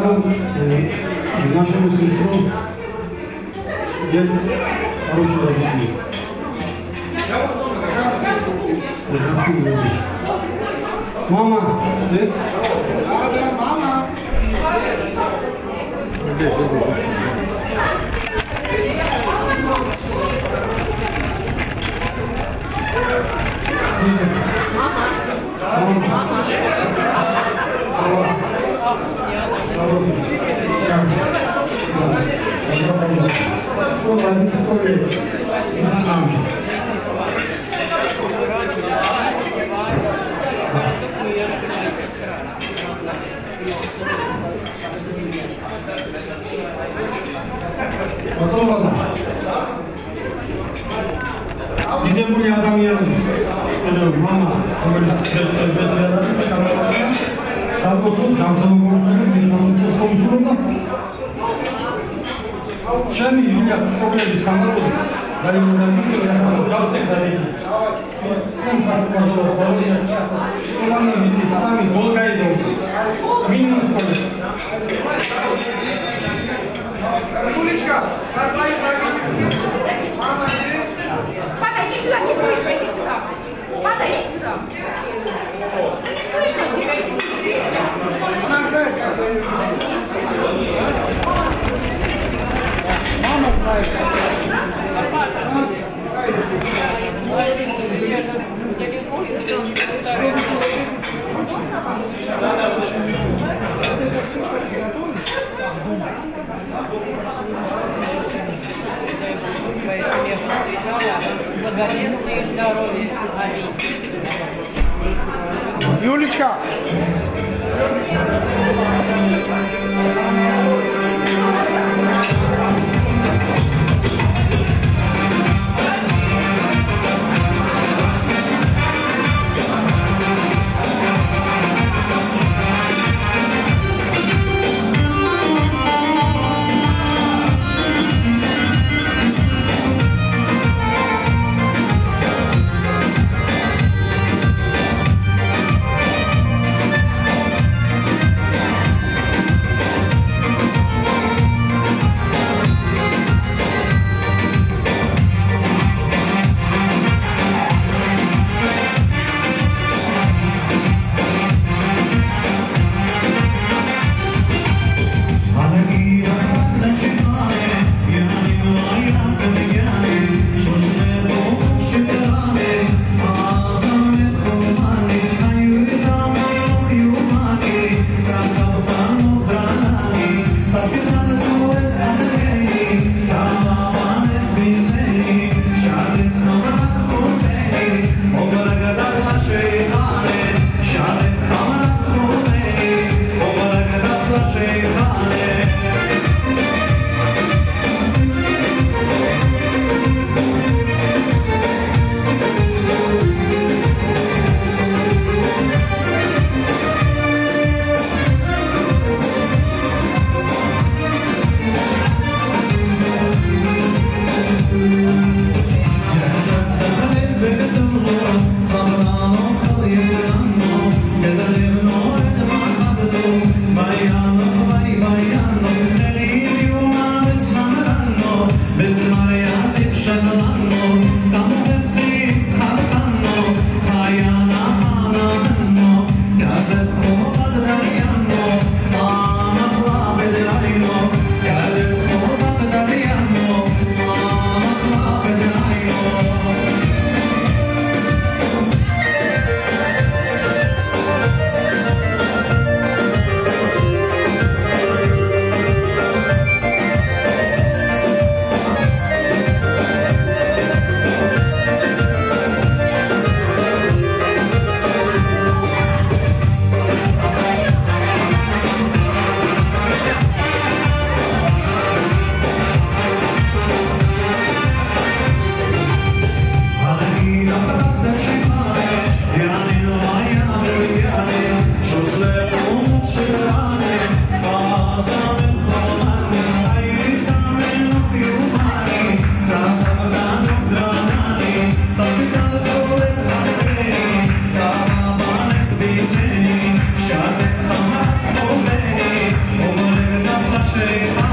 году нашему мастерству есть хорошие родители. Мама, здесь? Да, да, мама. Где, где, где? დიდებული ადამიანი. მამა რომელიც საკუთარ დამთავრებული მიხალოს კონსულტანტი შენი ილიას პრობლემის გამო Política! Vai, vai, vai! Vai, vai, vai! shot. say